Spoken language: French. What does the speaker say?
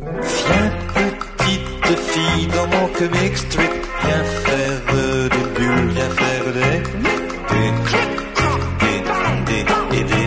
Viens, petite fille, dans mon comic strip, viens faire des bulles, viens faire des. Des. Des. Des. Des.